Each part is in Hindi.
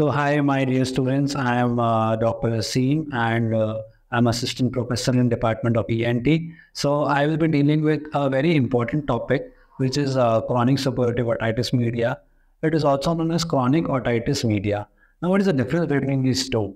So, hi, my dear students. I am uh, Dr. Asim and uh, I'm assistant professor in Department of ENT. So, I will be dealing with a very important topic, which is uh, chronic suppurative otitis media. It is also known as chronic otitis media. Now, what is the difference between these two?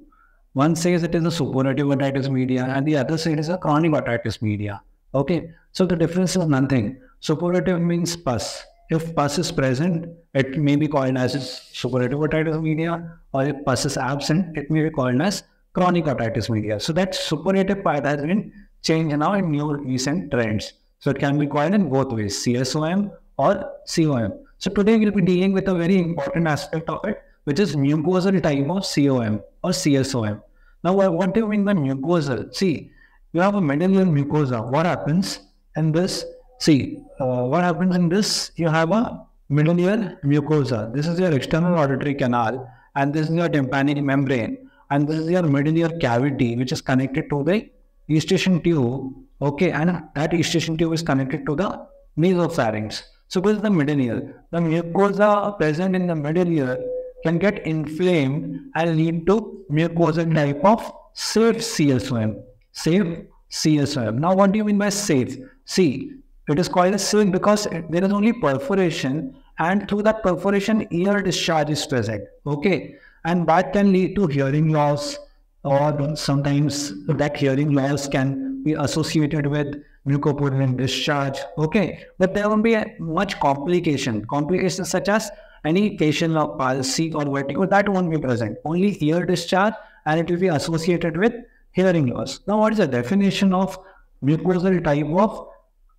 One says it is a suppurative otitis media, and the other says it is a chronic otitis media. Okay, so the difference is nothing. Suppurative means pus. If pus is present, it may be called as suppurative otitis media, or if pus is absent, it may be called as chronic otitis media. So that suppurative part has been changed now in new recent trends. So it can be called in both ways, CSOM or COM. So today we'll be dealing with a very important aspect of it, which is mucosal type of COM or CSOM. Now, what do you mean by mucosal? See, you have a middle mucosa. What happens in this? See, uh, what happens in this? You have a middle ear mucosa. This is your external auditory canal, and this is your tympanic membrane, and this is your middle ear cavity, which is connected to the eustachian tube. Okay, and that eustachian tube is connected to the nasopharynx. So, this is the middle ear. The mucosa present in the middle ear can get inflamed and lead to mucosal type of safe CSOM. Safe CSOM. Now, what do you mean by safe? See, it is called as safe because there is only perforation, and through that perforation, ear discharge is present. Okay, and that can lead to hearing loss, or sometimes that hearing loss can be associated with mucopurulent discharge. Okay, but there won't be much complication. Complications such as any facial or palsy or vertigo that won't be present. Only ear discharge, and it will be associated with hearing loss. Now, what is the definition of mucosal type of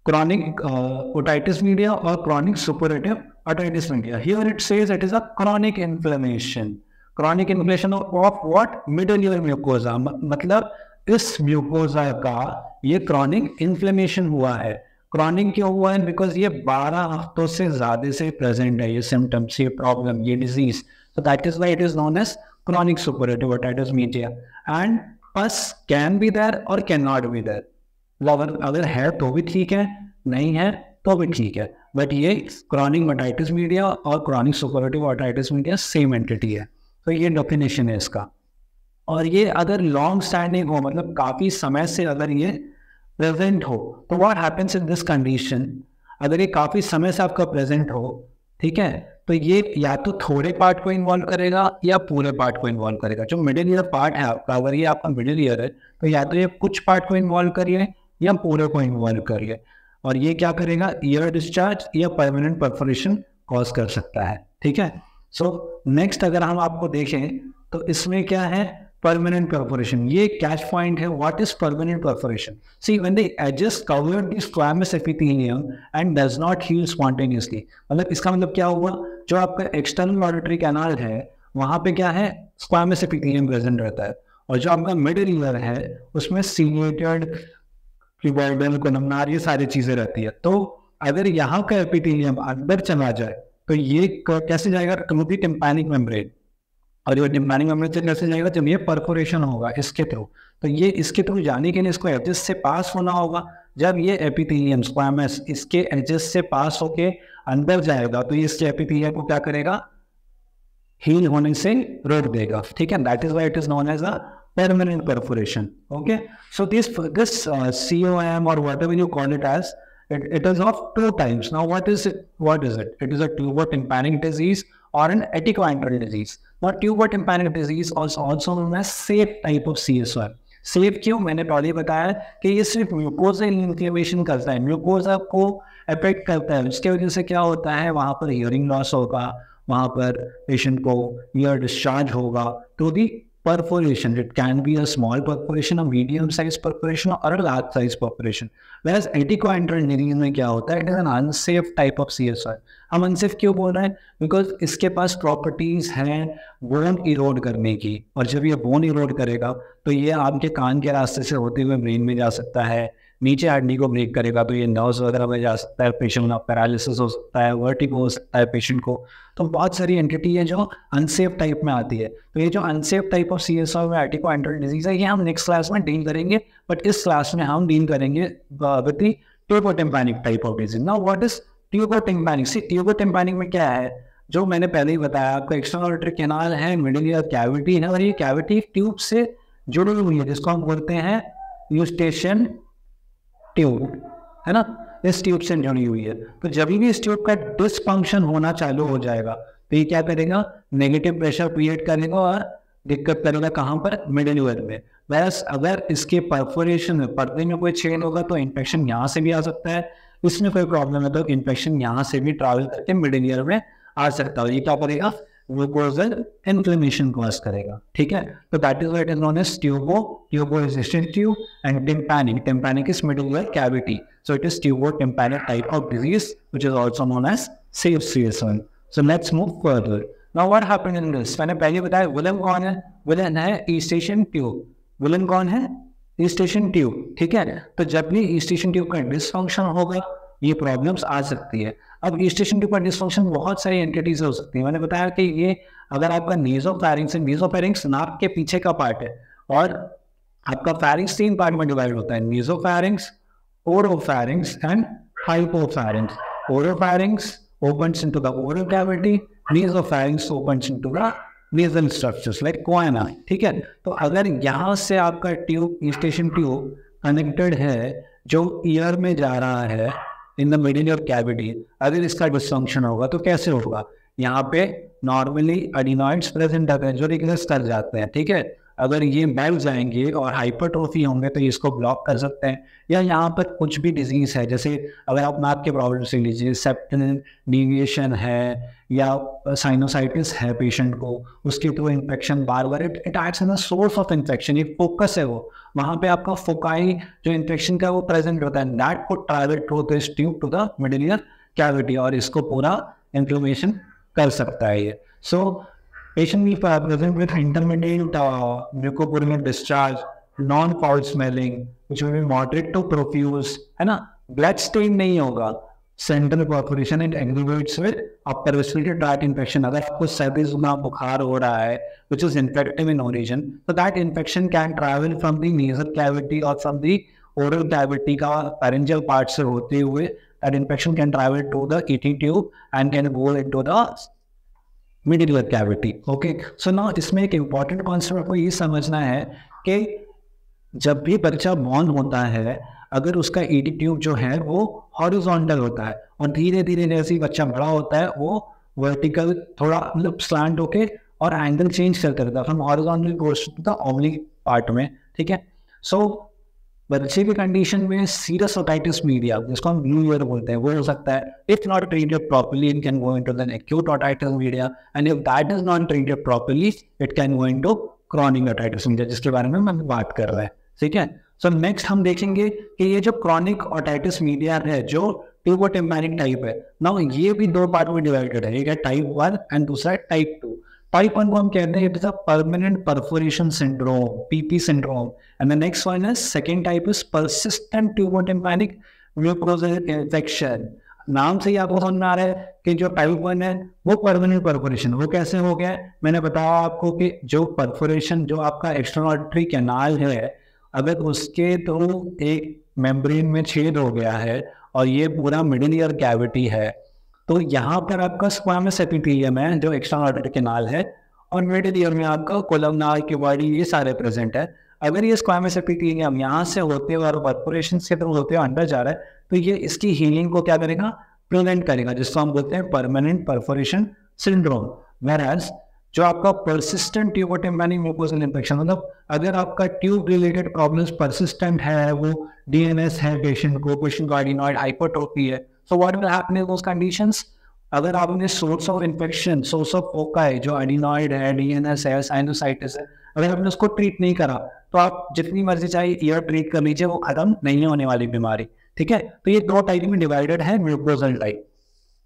chronic uh, otitis media or chronic suppurative otitis media. Here it says it is a chronic inflammation. Chronic inflammation of, of what? Middle ear mucosa. मतलब इस म्यूकोजा का ये क्रॉनिक इन्फ्लेमेशन हुआ है क्रॉनिक क्यों हुआ है बिकॉज़ ये 12 हफ्तों से ज़्यादा से प्रेजेंट है ये सिम्टम्स ये प्रॉब्लम ये disease so that is why it is known as chronic suppurative otitis media and pus can be there or cannot be there अगर अगर है तो भी ठीक है, नहीं है तो भी ठीक है। बट ये क्रॉनिक मोटाइटिस मीडिया और chronic suppurative otitis media same entity है। तो ये डेफिनेशन है इसका। और ये अगर लॉन्ग स्टैंडिंग हो मतलब काफ़ी समय से अगर ये प्रेजेंट हो तो what happens in this condition अगर ये काफ़ी समय से आपका प्रेजेंट हो, ठीक है तो ये या तो थोड़े पार्ट को इन्वॉल्व करेगा या पूरे पार्ट को इन्वॉल्व करेगा। जो मिडिल ईयर पार्ट है आपका अगर ये आपका मिडिल ईयर है तो या तो ये कुछ पार्ट को इन्वॉल्व करिए या पूरे को इन्वॉल्व करिए। और ये क्या करेगा? ईयर डिस्चार्ज या परमानेंट परफोरेशन कॉज कर सकता है। ठीक है? सो so, नेक्स्ट अगर हम आपको देखें तो इसमें क्या है? परमानेंट परफोरेशन ये कैच पॉइंट है। What is permanent perforation see when they edges covered the squamous epithelium and does not heal spontaneously मतलब इसका मतलब क्या हुआ? जो आपका एक्सटर्नल ऑडिटरी कैनाल है वहाँ पे क्या है? स्क्वामस एपिथेलियम प्रेजेंट रहता है। और जो आपका मिडिल ईयर है उसमें सीनेटेड क्यूबॉइडल कोलमनार ये सारी चीज़ें रहती है। तो अगर यहाँ का एपिथेलियम अंदर चला जाए तो ये कैसे जाएगा? Complete tympanic membrane. और ये टिम्पैनिक मेम्ब्रेन से कैसे जाएगा? जब ये परफोरेशन होगा इसके थ्रू। तो ये इसके थ्रू जाने के लिए इसको एडजस्ट से पास होना होगा। जब ये एपिथेलियम स्क्वामस इसके एडजस्ट से पास होके अंदर जाएगा तो इसके एपिथेलियम को क्या करेगा? हील होने से रोक देगा। ठीक है? That is why it is known as a permanent perforation. Okay, so this this uh, COM or whatever you call it as, it, it is of two types. Now, what is it? What is it? It is a tuber-tympanic disease or an eticoantral disease. Now, tuber-tympanic disease also also known as safe type of CSOM. Safe क्यों मैंने पहले बताया कि ये सिर्फ़ म्यूकोजा इन्फ्लेमेशन करता है म्यूकोजा को अफेक्ट करता है उसके वजह से क्या होता है वहाँ पर हियरिंग लॉस होगा वहाँ पर पेशेंट को ईयर डिस्चार्ज होगा तो भी perforation. It can be a small perforation, a medium size perforation, or a large size perforation. Whereas anticoagulant disease में क्या होता है it is an unsafe type of C S आई हम अनसेफ क्यों बोल रहे हैं बिकॉज़ इसके पास प्रॉपर्टीज़ हैं बोन इरोड करने की और जब ये बोन इरोड करेगा तो ये आपके कान के रास्ते से होते हुए ब्रेन में जा सकता है नीचे हड्डी को ब्रेक करेगा। तो ये नर्व्स वगैरह में जा सकता है पेशेंट का पैरालिसिस हो सकता है वर्टिगो हो सकता है पेशेंट को। तो बहुत सारी एंटिटी है जो अनसेफ टाइप में आती है। तो ये जो unsafe type of C S में एटिको एंट्रल डिज़ीज़ है, ये हम नेक्स्ट क्लास में डील करेंगे। बट इस क्लास में हम डील करेंगे with the tubotympanic type of disease now what is tubotympanic see tubotympanic में क्या है? जो मैंने पहले ही बताया, आपका एक्सटर्नल ऑडिटरी कैनाल है मिडिल ईयर कैविटी है, और ये कैविटी ट्यूब से जुड़ी हुई है, जिसको हम बोलते हैं यूस्टेशन ट्यूब है ना? इस ट्यूब से जुड़ी हुई है। तो जब भी इस ट्यूब का डिसफंक्शन होना चालू हो जाएगा तो ये क्या करेगा? नेगेटिव प्रेशर क्रिएट करेगा और दिक्कत करेगा कहाँ पर? मिडिल ईयर में। बस अगर इसके परफोरेशन में पर्दे में कोई छेद होगा तो इन्फेक्शन यहाँ से भी आ सकता है। उसमें कोई प्रॉब्लम है तो इन्फेक्शन यहाँ से भी ट्रैवल करके मिडिल ईयर में आ सकता है। ये क्या करेगा? इन्फ्लेमेशन कॉज करेगा, ठीक है? तो that is what is known as tubo tubo resistant tube and tympanic tympanic is cavity so it is tubo tympanic type of disease also known as CFCS1 so let's move further. Now what happened in this? मैंने पहले बताया, विलन कौन है? विलन है ट्यूब विलन कौन है? ट्यूब ठीक है? तो जब भी ईस्टेशन ट्यूब का डिसफंक्शन होगा, ये प्रॉब्लम्स आ सकती है। अब स्टेशन के ऊपर डिस्फंक्शन बहुत सारी एंटिटीज हो सकती है। मैंने बताया कि ये अगर आपका नीजो फैरिंग्स नीजो फैरिंग्स नाक के पीछे का पार्ट है और आपका फैरिंग्स तीन पार्ट में डिवाइड होता है nasopharynx oropharynx and hypopharynx oropharynx opens into the oral cavity, nasopharynx opens into the nasal structures like coana ठीक है? तो अगर यहाँ से आपका ट्यूब स्टेशन ट्यूब कनेक्टेड है, जो ईयर में जा रहा है in the middle of cavity अगर इसका डिस्फंक्शन होगा तो कैसे होगा? यहाँ पे नॉर्मली अडिनॉइड्स प्रेजेंट होते हैं जो रिग्रेस कर जाते हैं, ठीक है? अगर ये बैल जाएँगे और हाइपरट्रोफी होंगे तो इसको ब्लॉक कर सकते हैं। या यहाँ पर कुछ भी डिज़ीज़ है, जैसे अगर आप नाक के प्रॉब्लम से लीजिए सेप्टन डिविएशन है या साइनोसाइटिस है पेशेंट को, उसके थ्रू इन्फेक्शन बार बार it it acts in source of infection एक फोकस है वो। वहाँ पे आपका फोकाई जो इन्फेक्शन का वो प्रेजेंट होता है दैट को travel through this tube to the middle ear cavity और इसको पूरा इन्फ्लोमेशन कर सकता है ये। सो Patient will present with intermittent uh, mucopurulent discharge, non-foul smelling, which will be moderate to profuse, है ना ब्लड स्टेन नहीं होगा central perforation and aggravates with upper respiratory tract infection अगर आपको सर्दी जुकाम बुखार हो रहा है which is infective in origin तो that infection can travel from the nasal cavity और फ्रॉम द oral cavity का pharyngeal part से होते हुए that infection can travel to the ET tube and can go into the middle cavity okay so ना इसमें एक इंपॉर्टेंट कॉन्सेप्ट आपको ये समझना है कि जब भी बच्चा बॉर्न होता है अगर उसका ईडी ट्यूब जो है वो हॉरिजॉन्टल होता है और धीरे धीरे जैसे ही बच्चा बड़ा होता है वो वर्टिकल थोड़ा मतलब स्लांट होके और एंगल चेंज करते रहता है। From horizontal to the oblique part में ठीक है? सो so, बच्चे की कंडीशन में सीरियस ओटाइटिस मीडिया जिसको हम ब्लू ईयर बोलते हैं वो हो सकता है if not treated properly it can go into the acute otitis media and if that is not treated properly it can go into chronic otitis media जिसके बारे में हम बात कर रहे हैं। ठीक है? सो so नेक्स्ट हम देखेंगे कि ये जो क्रॉनिक ओटाइटिस मीडिया है जो ट्यूबोटेम्पैनिक टाइप है ना ये भी दो पार्ट में डिवाइडेड है एक है टाइप वन एंड दूसरा है टाइप टू Type 1 को हम कहते हैं it is a permanent perforation syndrome PP syndrome and the next one is second type is persistent tubotympanic mucosal infection नाम से ही आपको समझ में आ रहा है कि जो टाइप वन है, वो परमानेंट परफोरेशन वो कैसे हो गया? मैंने बताया आपको कि जो परफोरेशन जो आपका एक्सट्राऑर्डिनरी कैनाल है, अगर उसके तो एक मेम्ब्रेन में छेद हो गया है और ये पूरा मिडिल ईयर कैविटी है तो यहाँ पर आपका स्क्वामस एपिथेलियम है, जो एक्स्ट्रा ऑर्डर के नाल है, और मिडिल ईयर में आपका कोलमनार की बॉडी ये सारे प्रेजेंट है। अगर ये स्क्वामस एपिथेलियम यहाँ से होते हुए और कॉर्पोरेशन के थ्रू होते हुए अंदर जा रहा है तो ये इसकी हीलिंग को क्या करेगा? प्रिवेंट करेगा, जिसको हम बोलते हैं परमानेंट परफोरेशन सिंड्रोम वेर जो आपका परसिस्टेंट ट्यूबोटिम्पैनिक म्यूकोजल इन्फेक्शन मतलब अगर आपका ट्यूब रिलेटेड प्रॉब्लम्स परसिस्टेंट है, वो डीएनएस है पेशेंट को पेशेंट को आइडिनॉइड हाइपोट्रोफी है so what will happen in those conditions अगर आपने source of infection source of focus है जो एडिनॉइड है डीएनएस है साइनोसाइटिस है, अगर आपने उसको ट्रीट नहीं करा तो आप जितनी मर्ज़ी चाहे ईयर ट्रीट कर लीजिए, वो खत्म नहीं होने वाली बीमारी, ठीक है? तो ये दो टाइप में डिवाइडेड है म्यूकोजल टाइप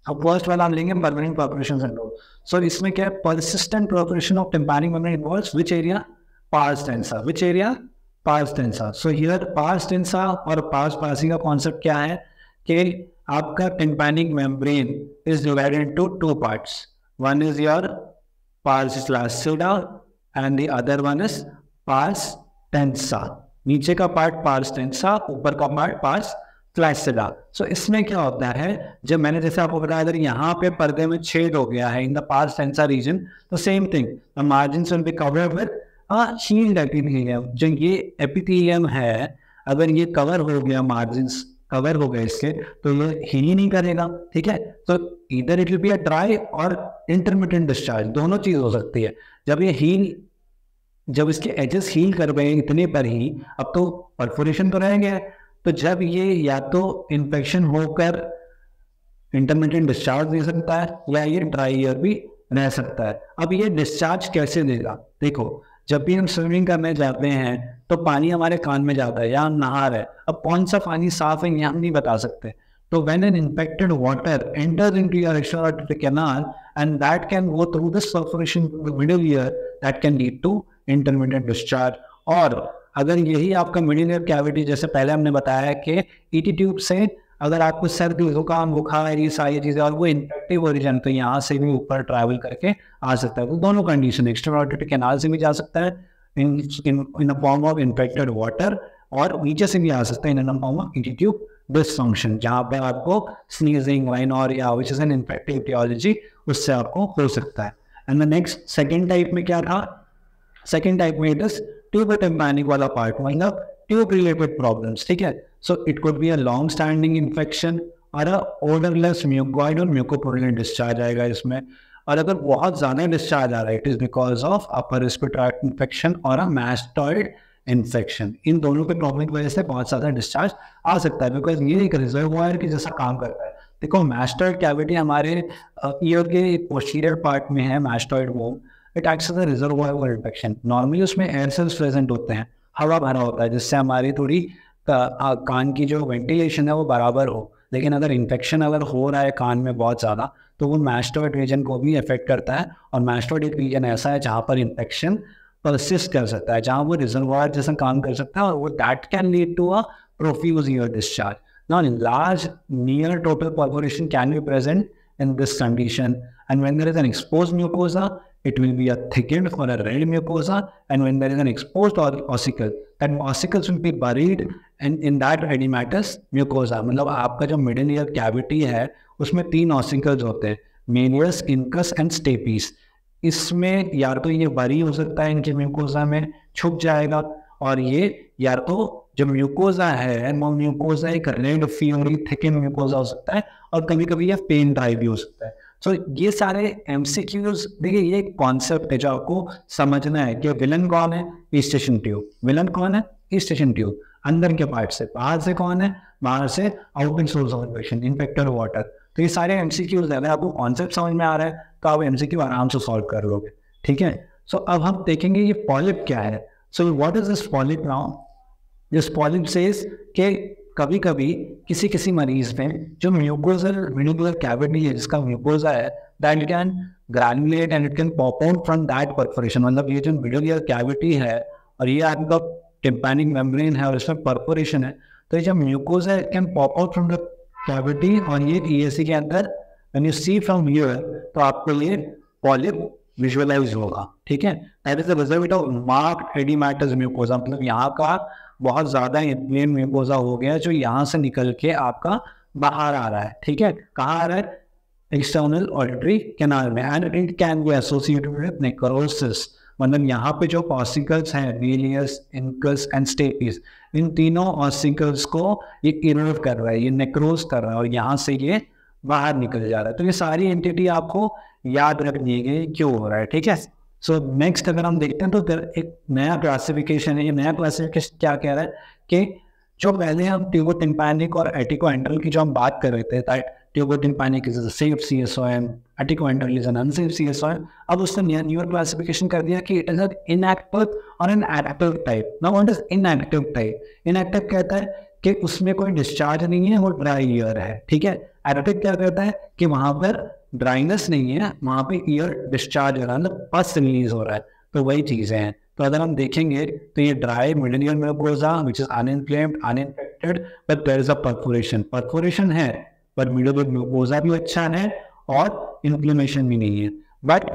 अब फ़र्स्ट वाला हम लेंगे परमानेंट परफोरेशन सिंड्रोम सो इसमें क्या है? Persistent perforation of tympanic membrane involves which area pars tensa which area pars tensa so here pars tensa और पास पासी का कॉन्सेप्ट क्या है? कि आपका tympanic membrane is divided into two parts. One is your pars flaccida and the other one is pars tensa. नीचे का पार्ट पार्स टेंसा ऊपर का पार्ट पार्स फ्लैसिडा सो इसमें क्या होता है जब मैंने जैसे आपको बताया अगर यहाँ पे पर्दे में छेद हो गया है in the pars tensa region तो same thing the margin be covered with shield epithelium जो ये एपिथेलियम है, अगर ये कवर हो गया मार्जिन कवर हो गए इसके तो ये ही नहीं करेगा ठीक है? तो इधर it will be a dry और इंटरमीडिएट डिस्चार्ज दोनों चीज़ हो सकती है। जब ये हील जब इसके एजेस हील कर हैं इतने पर ही, अब तो परफोरेशन तो रह तो जब ये या तो इन्फेक्शन होकर इंटरमीडियंट डिस्चार्ज दे सकता है, या ये ड्राई ईयर भी रह सकता है। अब ये डिस्चार्ज कैसे देगा? देखो जब भी हम स्विमिंग करने जाते हैं तो पानी हमारे कान में जाता है, या नहार है। अब कौन सा पानी साफ़ है, यहाँ नहीं बता सकते। तो when an infected water enter in to your canal and that can go through the perforation middle ear that can lead to intermediate discharge और अगर यही आपका मिडिल ईयर कैविटी जैसे पहले हमने बताया कि ईटी ट्यूब से अगर आपको सर्दी जुकाम, बुखार, ये सारी चीज़ें और वो इन्फेक्टिव ओरिजन तो यहाँ से भी ऊपर ट्रैवल करके आ सकता है। तो दोनों कंडीशन एक्स्ट्रा कैनाल से भी जा सकता है in in form of infected water और नीचे से भी आ सकता है in form of ET tube dysfunction जहाँ पे आपको स्नीजिंग वाइन और या which is an infective etiology उससे आपको हो सकता है। And the next second type में क्या था? सेकेंड टाइप में इट इज़ ट्यूब टिम्पैनिक वाला पार्ट मतलब ट्यूब रिलेटेड प्रॉब्लम्स ठीक है? It could be a long standing infection और ओडरलेस म्यूकॉइड और म्यूकोपोलिन डिस्चार्ज आएगा इसमें। और अगर बहुत ज़्यादा डिस्चार्ज आ रहा है it is because of upper respiratory infection और अ मैस्टॉइड इन्फेक्शन इन दोनों के प्रॉब्लम की वजह से बहुत ज़्यादा डिस्चार्ज आ सकता है बिकॉज़ ये एक रिजर्वायर की जैसा काम करता है। देखो मैस्टॉइड कैविटी हमारे ईयर के पोस्टीरियर पार्ट में है मैस्टॉइड वो it acts as a reservoir infection normally उसमें एयर सेल्स प्रेजेंट होते हैं। हवा भरा होता है, जिससे हमारी थोड़ी कान की जो वेंटिलेशन है वो बराबर हो लेकिन अगर इन्फेक्शन अगर हो रहा है कान में बहुत ज़्यादा तो वो मैस्टोइड रीजन को भी अफेक्ट करता है और मैस्टोइड रीजन ऐसा है जहाँ पर इन्फेक्शन परसिस्ट कर सकता है जहाँ वो रिजर्वायर जैसा काम कर सकता है और वो that can lead to a profuse ear discharge Now, large near total perforation can be present in this condition. And when there is an exposed mucosa, it will be a thickened or a red mucosa. And when there is an exposed ossicle, that ossicles will be buried in, in that edematous mucosa. मतलब आपका जो मिडिल ईयर कैविटी है उसमें तीन ऑसिकल्स होते हैं मेनियस इनकस एंड स्टेपीस इसमें या तो ये बरी हो सकता है इनके म्यूकोजा में छुप जाएगा और ये या तो जो म्यूकोजा है वो म्यूकोजा एक रेड फीवरी थिकन म्यूकोजा हो सकता है और कभी कभी ये पेन ड्राई भी हो सकता है सो ये सारे एम सी देखिए ये कॉन्सेप्ट है जो आपको समझना है कि विलन कौन है? स्टेशन ट्यूब विलन कौन है? स्टेशन ट्यूब अंदर के पार्ट से। बाहर से कौन है? बाहर से outing source of infection infected water तो ये सारे एम सी क्यूज अगर आपको कॉन्सेप्ट समझ में आ रहा है तो आप एम सी क्यू आराम से सॉल्व कर लोगे। ठीक है? सो so, अब हम देखेंगे ये पॉलिप क्या है। So what is this polyp now this polyp के कभी कभी किसी किसी मरीज़ में जो म्यूकोजल म्यूकुलर कैविटी है, जिसका म्यूकोजा है that can granulate and it can pop out from that perforation मतलब ये जो ईयर कैविटी है और ये आपका टिम्पैनिक मेम्ब्रेन है और इसमें परफोरेशन है तो ये जो म्यूकोज है can pop out from the cavity और ये ई के अंदर when you see from here तो आपको ये पॉलिप विजुअलाइज होगा, ठीक है? That is the result of mark oedematous mucosa मतलब यहाँ का बहुत ज़्यादा इन्फ्लेम म्यूकोजा हो गया जो यहाँ से निकल के आपका बाहर आ रहा है। ठीक है? कहाँ आ रहा है? एक्सटर्नल ऑडिटरी कैनाल में। And it can be associated with necrosis मतलब यहाँ पे जो ऑसिकल्स हैं वीलियस इनकस एंड स्टेपिस इन तीनों ऑसिकल्स को ये इरोव कर रहा है, ये नेक्रोज कर रहा है और यहाँ से ये बाहर निकल जा रहा है। तो ये सारी एंटिटी आपको याद रखनी है कि क्यों हो रहा है। ठीक है? सो so, नेक्स्ट अगर हम देखते हैं तो फिर एक नया क्लासिफिकेशन है। ये नया क्लासिफिकेशन क्या कह रहा है कि जो पहले हम ट्यूबो टिम्पैनिक और एटिको एंट्रल की जो हम बात कर रहे थे that tubo tympanic is safe C S O M attico antral is an unsafe C S O M अब उसने नया न्यूअर क्लासिफिकेशन कर दिया कि इट इज़ एन इनएक्टिव और एन एक्टिव टाइप ना what is inactive type inactive कहता है कि उसमें कोई डिस्चार्ज नहीं है वो ड्राई ईयर है। ठीक है? एरोटिक क्या कहता है कि वहाँ पर ड्राइनेस नहीं है, वहाँ पे ईयर डिस्चार्ज हो रहा है मतलब पस रिलीज़ हो रहा है। तो वही चीज़ें हैं। तो अगर हम देखेंगे तो ये dry middle ear which is uninflamed uninfected but there is a perforation perforation है पर मिडल ईयर भी अच्छा है और इन्फ्लेमेशन भी नहीं है। बट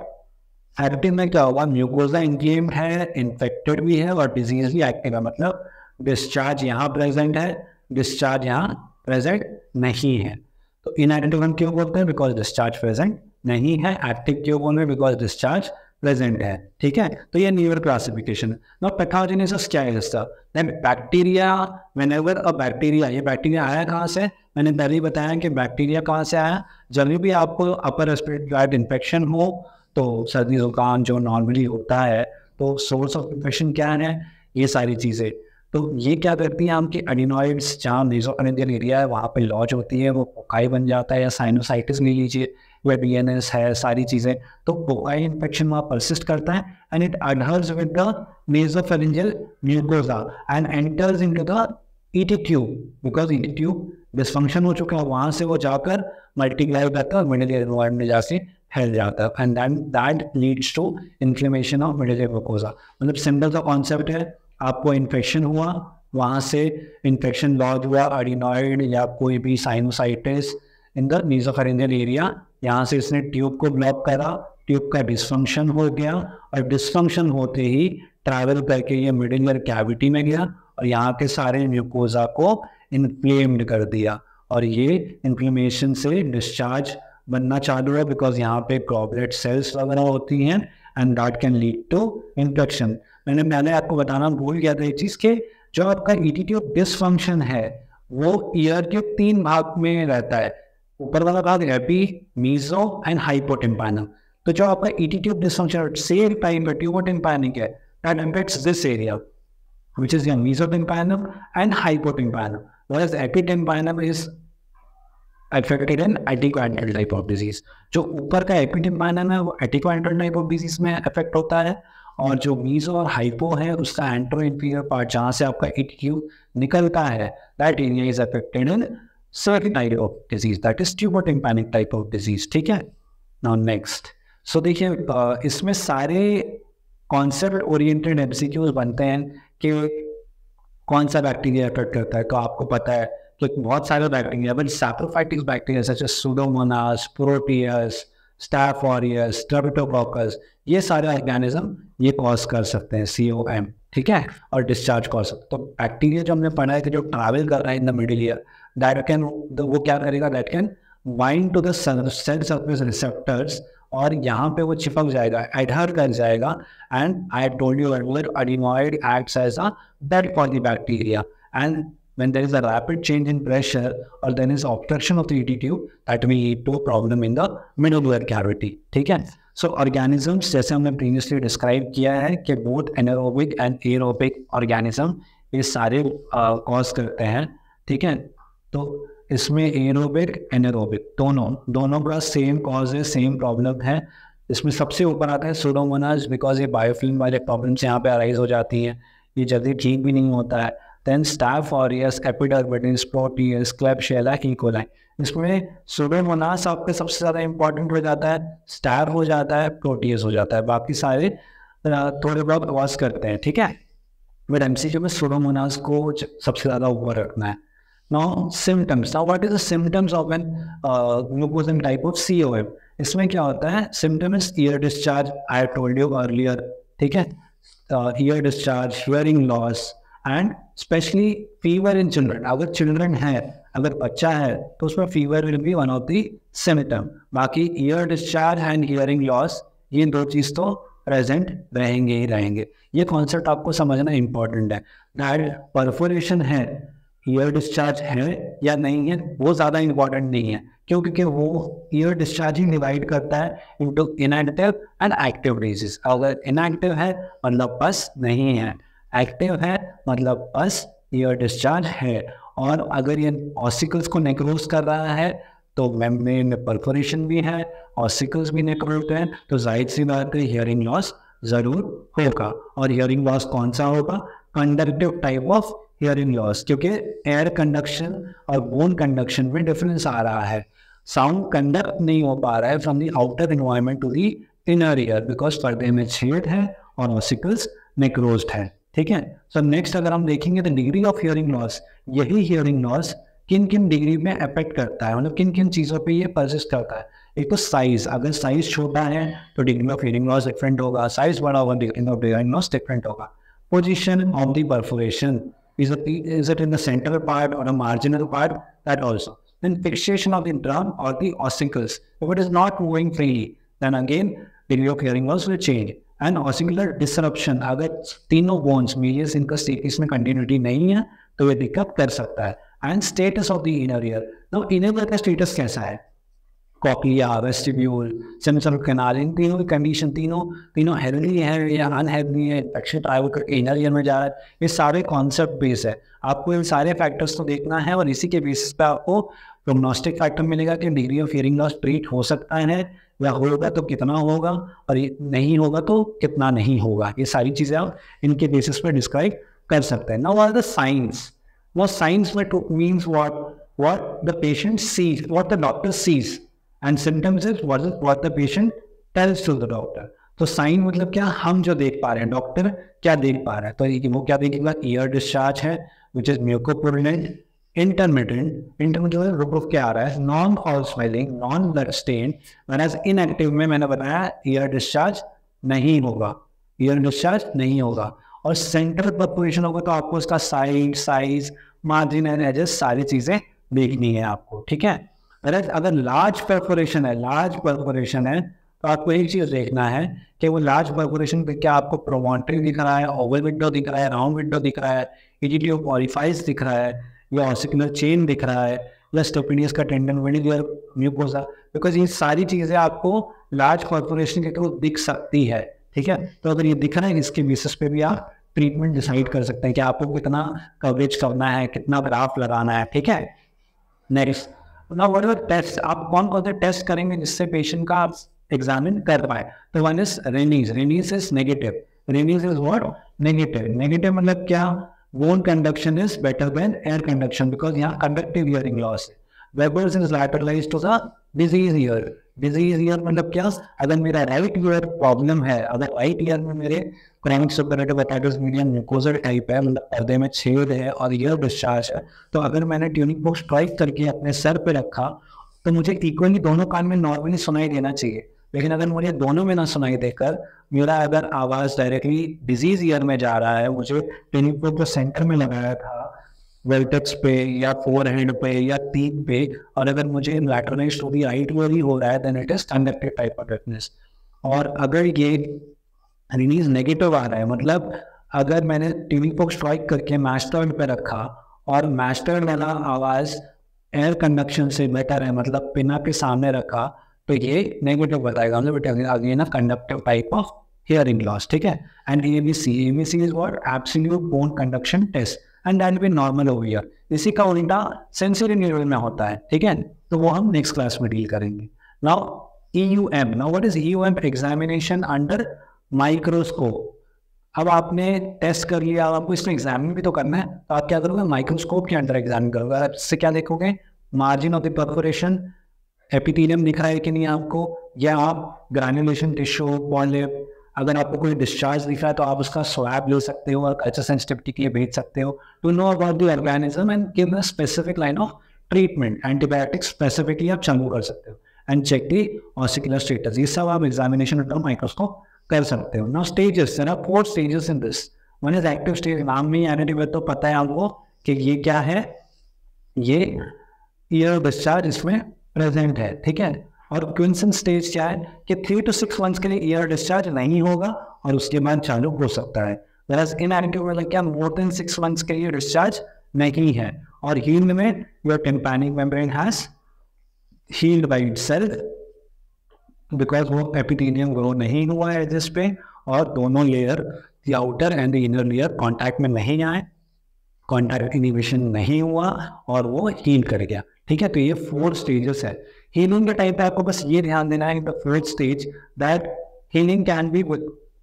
एक्टिव में क्या होगा म्यूकोजा इनफ्लेम्ड है इन्फेक्टेड भी है और डिज़ीज़ भी एक्टिव है। मतलब डिस्चार्ज यहाँ प्रेजेंट है डिस्चार्ज यहाँ प्रेजेंट नहीं है। तो हम क्यों बोलते हैं? बिकॉज़ डिस्चार्ज प्रेजेंट नहीं है एक्टिव क्यों बोल रहे हैं? बिकॉज़ डिस्चार्ज प्रेजेंट है, ठीक है? तो ये न्यूअर क्लासिफिकेशन नो पैथोजेनेसिस क्या है इसका? Then bacteria whenever a bacteria ये बैक्टीरिया आया कहाँ से? मैंने पहले ही बताया कि बैक्टीरिया कहाँ से आया। जब भी आपको अपर रेस्पिरेटरी इन्फेक्शन हो तो सर्दी, जुकाम जो नॉर्मली होता है तो सोर्स ऑफ़ इन्फेक्शन क्या है? ये सारी चीज़ें। तो ये क्या करती है आपके अडिनॉइड्स जहाँ नेजोफेरेंजियल एरिया है, वहाँ पे लॉज होती है, वो पोकाई बन जाता है या साइनोसाइटिस ले लीजिए वे बी एन एस है, सारी चीज़ें। तो पोकाई इन्फेक्शन वहाँ परसिस्ट करता है and it adheres with the nasopharyngeal mucosa and enters into the ET tube because ET tube dysfunction हो चुका है, वहाँ से वो जाकर मल्टीप्लाई करता है मिडिल एनवायरमेंट में जाके फैल जाता है। And that that leads to inflammation of middle mucosa मतलब सिंपल सा कॉन्सेप्ट है। आपको इन्फेक्शन हुआ, वहाँ से इन्फेक्शन लॉज हुआ अडिनॉइड या कोई भी sinusitis in the nasopharyngeal area यहाँ से इसने ट्यूब को ब्लॉक करा ट्यूब का डिसफंक्शन हो गया और डिसफंक्शन होते ही ट्रैवल करके ये मिडिल ईयर कैविटी में गया और यहाँ के सारे म्यूकोजा को इन्फ्लेम्ड कर दिया और ये इन्फ्लेमेशन से डिस्चार्ज बनना चालू है बिकॉज़ यहाँ पे ग्लोबलेट सेल्स वगैरह होती हैं and that can lead to infection मैंने मैंने आपको बताना भूल गया था ये चीज़ के, जो आपका ईटीट्यूब डिसफंक्शन है, वो ईयर के तीन भाग में रहता है। ऊपर वाला भाग एपी मीजो एंड हाइपोटिम्पानम तो जो आपका ईटीट्यूब डिसफंक्शन सेम टाइम पर ट्यूबोटिम्पानिक है that impacts this area which is your mesotympanum and hypotympanum whereas epitympanum is affected in atticoantral type of disease जो ऊपर का एपिटिम्पानम है, वो एटिक्वाइंटल टाइप ऑफ़ डिज़ीज़ में अफेक्ट होता है। और जो मीजो और हाइपो है, उसका एंट्रो इंफीरियर पार्ट जहाँ से आपका इट्यू निकलता है that area is affected in certain type of disease that is tubotympanic type of disease ठीक है? नाउ नेक्स्ट सो देखिए इसमें सारे कॉन्सेप्ट ओरिएंटेड एमसीक्यूज बनते हैं कि कौन सा बैक्टीरिया अफेक्ट करता है। तो आपको पता है तो बहुत सारे bacteria but saprophytics bacteria such as Pseudomonas Proteus Staph aureus Streptococcus ये सारे ऑर्गेनिज्म ये कॉज कर सकते हैं सी ओ एम ठीक है? और डिस्चार्ज कॉज तो बैक्टीरिया जो हमने पढ़ा है कि जो ट्रैवल कर रहा है in the middle ear that can वो क्या करेगा? That can bind to the cell surface receptors और यहाँ पे वो चिपक जाएगा एडहर कर जाएगा। And I told you adenoid acts as a bed for the bacteria and when there is a rapid change in pressure or then is obstruction of the ET tube, that may lead to a problem in the middle cavity. ठीक है? सो ऑर्गेनिजम्स जैसे हमने प्रीवियसली डिस्क्राइब किया है कि both anaerobic and aerobic organism ये सारे कॉज करते हैं। ठीक है? तो इसमें एरोबिक एनारोबिक दोनों दोनों का सेम कॉज है सेम प्रॉब्लम है। इसमें सबसे ऊपर आता है सोडोमोनाज बिकॉज़ ये बायोफिल्म वाले प्रॉब्लम्स यहाँ पे अराइज हो जाती हैं। ये जल्दी ठीक भी नहीं होता है। Then Staph aureus epidermidis Proteus Klebsiella E coli इसमें सुडोमोनास आपके सबसे ज़्यादा इंपॉर्टेंट हो जाता है स्टाफ हो जाता है प्रोटियस हो जाता है। बाकी सारे थोड़े बहुत वॉस करते हैं, ठीक है? बट एम सी में सुडोमोनास को सबसे ज़्यादा ऊपर रखना है। Now symptoms now what is the symptoms of an glucagon type of C O M इसमें क्या होता है? Symptom is ear discharge I told you earlier ठीक है? Ear discharge hearing loss and specially fever in children अगर चिल्ड्रन है, अगर बच्चा है तो उसमें fever will be one of the symptom बाकी ear discharge and hearing loss ये दो चीज़ तो प्रेजेंट रहेंगे ही रहेंगे। ये कॉन्सेप्ट आपको समझना इंपॉर्टेंट है। दैट परफोरेशन है ईयर डिस्चार्ज है या नहीं है, वो ज़्यादा इंपॉर्टेंट नहीं है। क्यों? क्योंकि वो ईयर डिस्चार्ज ही डिवाइड करता है into inactive and active disease अगर इनएक्टिव है मतलब बस नहीं है। एक्टिव है मतलब बस ईयर डिस्चार्ज है। और अगर ये ऑसिकल्स को नेक्रोज कर रहा है तो मेम्ब्रेन में परफोरेशन भी है ऑसिकल्स भी नेक्रोज हैं तो ज़ाहिर सी बात है हियरिंग लॉस ज़रूर होगा। और हियरिंग लॉस कौन सा होगा? Conductive type of hearing loss क्योंकि एयर कंडक्शन और बोन कंडक्शन में डिफरेंस आ रहा है। साउंड कंडक्ट नहीं हो पा रहा है from the outer environment to the inner ear because पर्दे में छेद है और ऑसिकल्स नेक्रोज्ड है। ठीक है सो नेक्स्ट अगर हम देखेंगे तो डिग्री ऑफ़ हियरिंग लॉस यही हियरिंग लॉस किन किन डिग्री में अफेक्ट करता है मतलब किन किन चीज़ों पे ये परसिस्ट करता है एक तो साइज़ अगर साइज़ छोटा है तो degree of hearing loss different होगा साइज़ बड़ा होगा degree of hearing loss different होगा position of the perforation Is it, is it in the central part or a marginal part? That also. Then fixation of the drum or the ossicles. If it is not moving freely, then again degree of hearing loss will change. And ossicular disruption अगर तीनों बोन्स मीलियस इनका स्टेटस में कंटिन्यूटी नहीं है तो ये दिक्कत कर सकता है। And status of the inner ear तो इनर ईयर का स्टेटस कैसा है? कॉकलिया वेस्टिब्यूल सेंसर कैनाल इन तीनों की कंडीशन तीनों तीनों हेल्दी है या अनहेल्दी है इन्फेक्शन ट्रैवल करके इनर ईयर में जा रहा है। ये सारे कॉन्सेप्ट बेस है। आपको इन सारे फैक्टर्स को देखना है और इसी के बेसिस पे आपको प्रोग्नोस्टिक फैक्टर मिलेगा कि degree of hearing loss treat हो सकता है। या होगा तो कितना होगा और नहीं होगा तो कितना नहीं होगा। ये सारी चीज़ें आप इनके बेसिस पर डिस्क्राइब कर सकते हैं। नाउ आर द साइंस वो साइंस में means what what the patient sees what the doctor sees and symptoms is what what the patient tells to the doctor तो साइन मतलब क्या? हम जो देख पा रहे हैं डॉक्टर क्या देख पा रहा है? तो वो क्या देखेगा? ईयर डिस्चार्ज है विच इज़ म्यूकोपुरनेंट इंटरमीडियंट इंटरमीडियट रुक रुक के आ रहा है non all smelling non blood stain मैंने इनएक्टिव में मैंने बताया ईयर डिस्चार्ज नहीं होगा ईयर डिस्चार्ज नहीं होगा। और सेंट्रल पॉपुलेशन होगा तो आपको उसका size size margin and edges सारी चीज़ें देखनी है आपको, ठीक है? अगर लार्ज परफोरेशन है लार्ज परफोरेशन है तो आपको एक चीज़ देखना है कि वो लार्ज परफोरेशन पे क्या आपको प्रोमोट्री दिख रहा है ओवल विंडो दिख रहा है राउंड विंडो दिख रहा है इजिटी ऑफ़ दिख रहा है या ऑसिकुलर चेन दिख रहा है, या स्टोपिनियस का टेंडन वेनिकुलर म्यूकोसा बिकॉज़ ये सारी चीज़ें आपको लार्ज कॉर्पोरेशन के थ्रू दिख सकती है, ठीक है? तो अगर ये दिख रहा है इसके बेसिस पे भी आप ट्रीटमेंट डिसाइड कर सकते हैं कि आपको कितना कवरेज करना है, कितना ग्राफ लगाना है, ठीक है? नेक्स्ट ना वट आर टेस्ट आप कौन कौन से टेस्ट करेंगे जिससे पेशेंट का आप एग्जामिन कर पाए? तो one is Rinne's Rinne's is negative Rinne's is what negative negative मतलब क्या? Bone conduction is better than air conduction because यहाँ conductive hearing loss Weber's is lateralized to the disease ear disease ear मतलब क्या? अगर मेरा राइट ईयर प्रॉब्लम है, अगर राइट ईयर में मेरे chronic suppurative otitis medium mucosal type है मतलब पर्दे में छेद है और ईयर डिस्चार्ज है तो अगर मैंने ट्यूनिंग बॉक्स स्ट्राइक करके अपने सर पे रखा तो मुझे इक्वली दोनों कान में नॉर्मली सुनाई देना चाहिए। लेकिन अगर मुझे दोनों में ना सुनाई देकर मेरा अगर आवाज़ डायरेक्टली डिज़ीज़ ईयर में जा रहा है, मुझे टेलीफोन जो सेंटर में लगाया था वेल्टेक्स पे या फोर हेड पे या तीन पे, और अगर मुझे लैटरलाइज टू दी राइट में ही हो रहा है then it is conductive type of deafness और अगर ये रिलीज़ नेगेटिव आ रहा है मतलब अगर मैंने टीवी को स्ट्राइक करके मैस्टर्ड पे रखा और मैस्टर्ड वाला आवाज़ एयर कंडक्शन से बेटर है मतलब पिना के सामने रखा तो ये नेगेटिव बताएगा। मतलब it again a conductive type of hearing loss ठीक है? And A B C A B C is what absolute bone conduction test and that be normal over ear इसी का उल्टा सेंसरी न्यूरल में होता है, ठीक है? तो वो हम नेक्स्ट क्लास में डील करेंगे। Now E U M now what is E U M examination under microscope अब आपने टेस्ट कर लिया आपको इसमें एग्जामिन भी तो करना है। तो आप क्या करोगे? माइक्रोस्कोप के अंडर एग्जामिन करोगे। इससे क्या देखोगे? Margin of the perforation epithelium दिख रहा है कि नहीं आपको? या आप ग्रैनुलेशन टिश्यू पॉलिप अगर आपको कोई डिस्चार्ज दिख रहा है तो आप उसका स्वैब ले सकते हो और कल्चर सेंसिटिविटी के लिए भेज सकते हो। To know about the organism and give a specific line of treatment antibiotic specifically आप चालू कर सकते हो। And check the ossicular status ये सब आप एग्जामिनेशन अंडर माइक्रोस्कोप कर सकते हो। Now stages there are four stages in this one is active stage नाम में एनेटिव तो पता है आपको कि ये क्या है? ये ईयर डिस्चार्ज इसमें प्रेजेंट है, ठीक है? और क्विंसन स्टेज क्या है कि थ्री टू सिक्स मंथ्स के लिए ईयर डिस्चार्ज नहीं होगा और उसके बाद चालू हो सकता है। क्या मोर देन सिक्स मंथ्स के लिए डिस्चार्ज नहीं है। और हील्ड में your tympanic membrane has healed by itself because वो एपिथेलियम ग्रो नहीं हुआ है जिस पे और दोनों layer the outer and the inner layer contact में नहीं आए कॉन्टैक्ट इनिवेशन नहीं हुआ और वो हील कर गया। ठीक है? तो ये फोर स्टेजेस है। हीलिंग के टाइम पे आपको बस ये ध्यान देना है the fourth stage that healing can be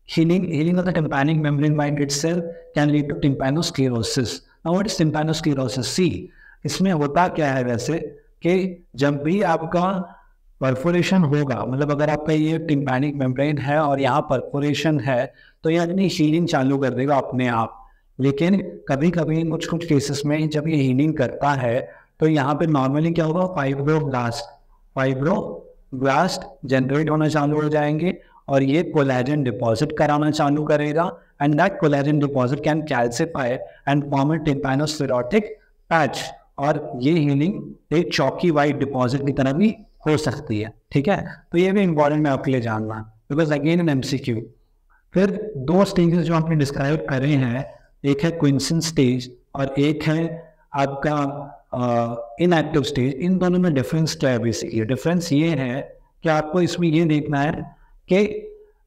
healing healing of the tympanic membrane by itself can lead to tympanosclerosis now, what is tympanosclerosis see, इसमें होता क्या है वैसे कि जब भी आपका परफोरेशन होगा मतलब अगर आपका ये टिम्पैनिक मेम्ब्रेन है और यहाँ परफोरेशन है तो ये अपनी हीलिंग चालू कर देगा अपने आप। लेकिन कभी कभी कुछ कुछ केसेस में जब ये हीलिंग करता है तो यहाँ पे नॉर्मली क्या होगा? Fibroblast fibroblast generate होना चालू हो जाएँगे और ये कोलेजन डिपॉजिट कराना चालू करेगा and that collagen deposit can calcify and form a tympanosclerotic patch और ये हीलिंग एक चौकी वाइट डिपॉजिट की तरह भी हो सकती है। ठीक है? तो ये भी इंपॉर्टेंट है आपके लिए जानना। बिकॉज़ अगेन इन एमसीक्यू फिर दो स्टेजेस जो आपने डिस्क्राइब करे हैं, एक है क्विंसन स्टेज और एक है आपका इनएक्टिव स्टेज इन दोनों में डिफरेंस क्या है बेसिकली डिफरेंस ये है कि आपको इसमें ये देखना है कि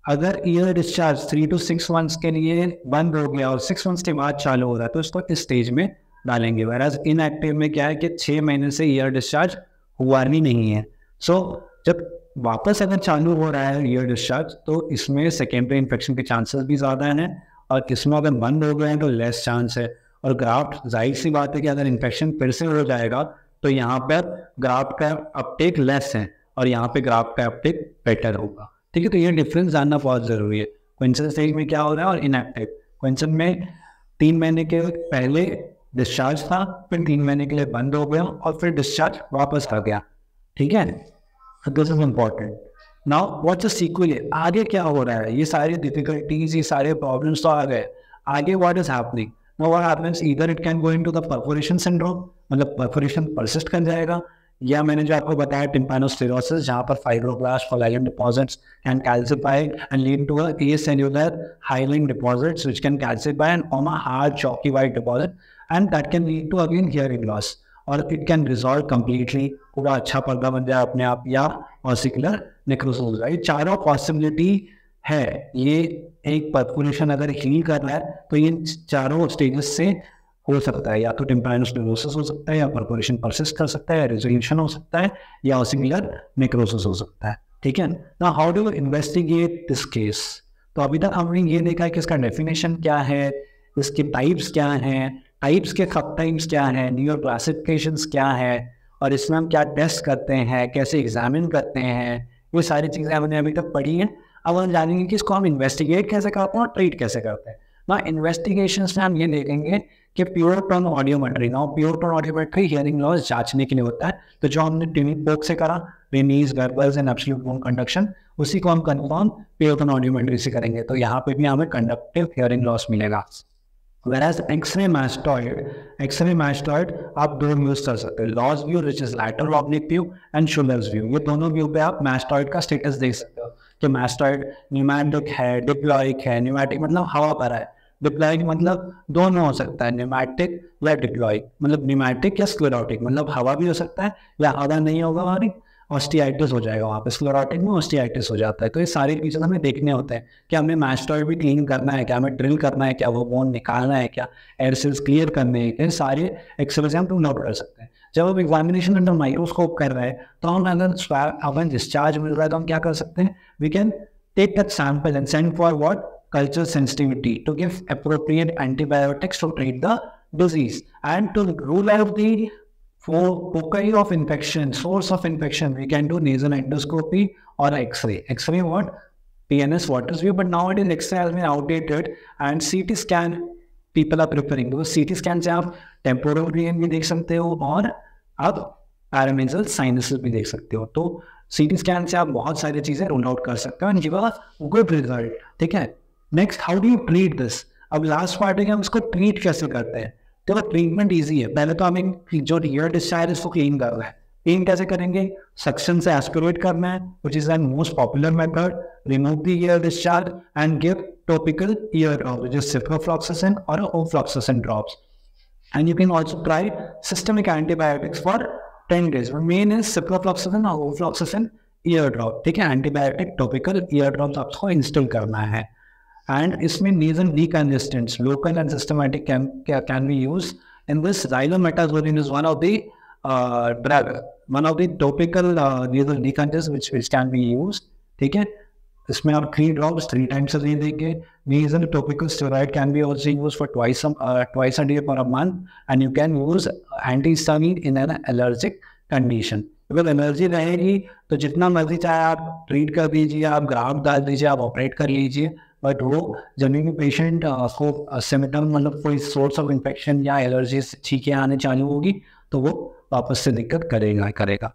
अगर ear discharge three to six months के लिए बंद हो गया और सिक्स मंथ्स के बाद चालू हो रहा है तो इसको इस स्टेज में डालेंगे। वेराज इनएक्टिव में क्या है कि छः महीने से ईयर डिस्चार्ज हुआ नहीं है। सो so, जब वापस अगर चालू हो रहा है ईयर डिस्चार्ज तो इसमें सेकेंडरी इन्फेक्शन के चांसेस भी ज़्यादा हैं और इसमें अगर बंद हो गए हैं तो लेस चांस है। और ग्राफ्ट ज़ाहिर सी बात है कि अगर इन्फेक्शन फिर से हो जाएगा तो यहाँ पर ग्राफ्ट का अपटेक लेस है और यहाँ पे ग्राफ्ट का अपटेक बेटर होगा। ठीक है तो ये डिफरेंस जानना बहुत ज़रूरी है। क्वेंसन स्टेज में क्या हो रहा है और इनएक्टिव क्वेंसन में तीन महीने के पहले डिस्चार्ज था, फिर तीन महीने के लिए बंद हो गया और फिर डिस्चार्ज वापस आ गया। ठीक है? This is important now what sequel आगे क्या हो रहा है? ये सारी डिफिकल्टीज ये सारे प्रॉब्लम्स तो आ गए। आगे what is happening no what happens इधर it can go into the perforation syndrome मतलब परफोरेशन परसिस्ट कर जाएगा, या मैंने जो आपको बताया टिम्पानोस्टेरोसिस जहाँ पर fibroblast collagen deposits can calcify and lead to a cellular hyaline deposits, which can calcify and form a hard, chalky white deposit, and that can lead to, again, hearing loss और इट कैन रिजॉल्व कम्प्लीटली पूरा अच्छा पर्दा बन जाए अपने आप, या ऑसिकुलर नेक्रोसिस हो चारों पॉसिबिलिटी है। ये एक परफोरेशन अगर हील कर रहा है तो ये चारों स्टेजेस से हो सकता है। या तो टेम्पराइनोस हो सकता है, या परफोरेशन परसिस्ट कर सकता है, या रेजोल्यूशन हो सकता है, या ऑसिकुलर नेक्रोसिस हो सकता है। ठीक है? ना how do investigate this case तो अभी तक हमने ये देखा है कि इसका डेफिनेशन क्या है, इसके टाइप्स क्या हैं टाइप्स के सब टाइप्स क्या हैं न्यू क्लासिफिकेशन क्या है, और इसमें हम क्या टेस्ट करते हैं, कैसे एग्जामिन करते हैं वो सारी चीज़ें हमने अभी तक पढ़ी हैं। अब हम जानेंगे कि इसको हम इन्वेस्टिगेट कैसे करते हैं और ट्रीट कैसे करते हैं। ना इन्वेस्टिगेशन में हम ये देखेंगे कि प्योर टर्न ऑडियोमेट्री ना pure tone audiometry hearing loss जांचने के लिए होता है। तो जो हमने टीवी बोक से करा रेनीज गर्बल्स एंड एब्सोल्यूट बोन कंडक्शन उसी को हम कंफर्म प्योर टर्न ऑडियोमेट्री से करेंगे। तो यहाँ पे भी हमें कंडक्टिव हियरिंग लॉस मिलेगा। Whereas X-ray mastoid, X-ray आप दो यूज़ कर सकते हैं। Law's view which is lateral oblique view and Schuller's view ये दोनों व्यू पे आप mastoid का स्टेटस देख सकते हो। कि mastoid न्यूमैटिक है डिप्लॉइक है न्यूमैटिक मतलब हवा पर है। डिप्लॉइक मतलब दोनों हो सकता है न्यूमैटिक या डिप्लॉइक मतलब न्यूमैटिक या स्क्लेरोटिक मतलब हवा भी हो सकता है या हवा नहीं होगा हमारी ऑस्टियाइटिस हो जाएगा वहाँ पे। स्क्लोराटिक में ऑस्टियाइटिस हो जाता है। तो ये सारे फीचर्स हमें देखने होते हैं कि हमें मैस्टॉइड भी क्लीन करना है क्या, हमें ड्रिल करना है क्या, वो बोन निकालना है क्या एयर सेल्स क्लियर करने हैं सारे एक्सरे हम नोट कर सकते हैं। जब हम एग्जामिनेशन अंडर माइक्रोस्कोप कर रहे हैं तो हम अगर अवन डिस्चार्ज मिल रहा है तो हम क्या कर सकते हैं? We can take that sample and send for what culture sensitivity to give appropriate antibiotics to treat the disease and to rule out the for पोकरी of infection source of infection we can do nasal endoscopy और x-ray x-ray what P N S what view but now it is x-ray outdated and C T scan people are preferring. because CT scan से आप temporal region भी देख सकते हो और आप पैरामेजल साइनसेस भी देख सकते हो। तो सी टी स्कैन से आप बहुत सारी चीज़ें रूल आउट कर सकते हो and give a good result ठीक है? Next how do you treat this अब लास्ट पार्ट है कि हम इसको ट्रीट कैसे करते हैं? देखो ट्रीटमेंट ईजी है। पहले तो हमें जो ईयर डिस्चार्ज है उसको क्लीन करना है। इन कैसे करेंगे? सक्शन से एस्क्रोवेट करना है which is an most popular method remove the ear discharge and give topical ear ciprofloxacin और ofloxacin drops and you can also try systemic antibiotics for ten days main is ciprofloxacin और ओफ्लॉक्सेसन ईयर ड्रॉप ठीक है एंटीबायोटिक टॉपिकल ईयर ड्रॉप आपको इंस्टॉल करना है। एंड इसमें नीज and decongestants local and systematic can be use in this xylometazoline is one of the drug one of the topical nasal which which can be use ठीक है इसमें आप three drops three times a day देंगे। Nasal topical steroid can be also use for twice twice a day a month and you can use anti in an allergic condition अगर एलर्जी रहेगी तो जितना मर्ज़ी चाहे आप ट्रीट कर दीजिए, आप ग्राहक डाल दीजिए, आप ऑपरेट कर लीजिए बट वो ज़मीन पेशेंट uh, को uh, सिमटम मतलब कोई सोर्स ऑफ़ इन्फेक्शन या एलर्जी छीके आने चालू होगी तो वो वापस से दिक्कत करेगा करेगा।